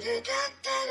da da da